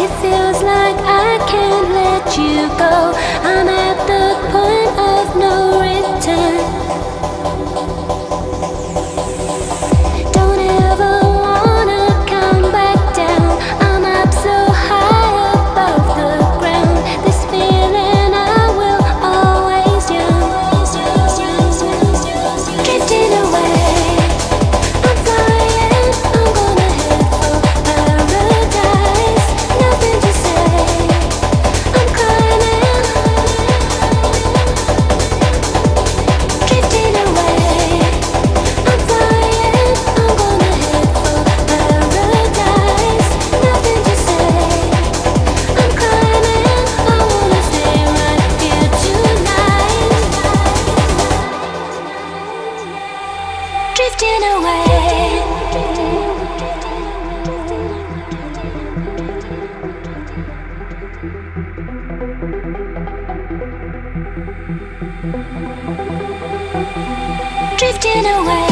it's it. drifting away. Drifting away.